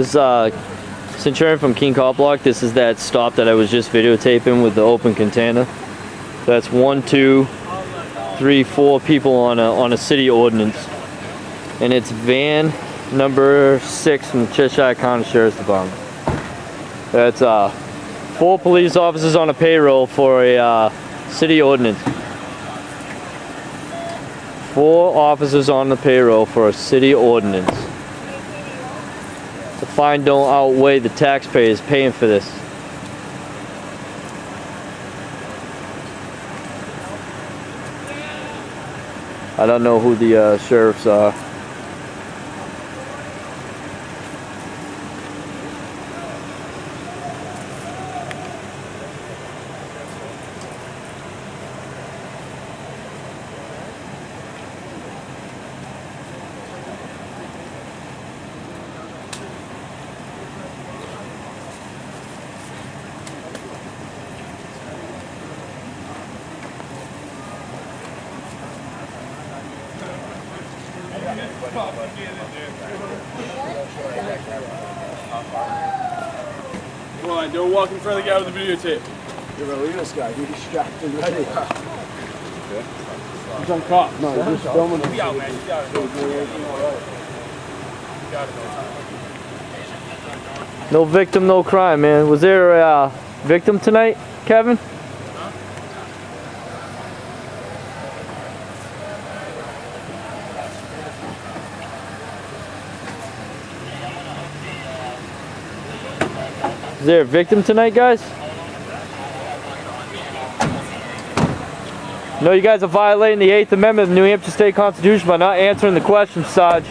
This is uh, Centurion from Keene Cop Block. This is that stop that I was just videotaping with the open container. That's one, two, three, four people on a on a city ordinance, and it's van number six from the Cheshire County Sheriff's Department. That's uh, four police officers on a payroll for a uh, city ordinance. Four officers on the payroll for a city ordinance. Fine don't outweigh the taxpayers paying for this. I don't know who the uh, sheriffs are. Come on, don't walk in front of the guy with the videotape. You're gonna leave this guy. He distracted ready. He's on cop. No, you're just filming him. out, man. You got it. No victim, no crime, man. Was there a uh, victim tonight, Kevin? Is there a victim tonight, guys? No, you guys are violating the Eighth Amendment of the New Hampshire State Constitution by not answering the question, Sarge.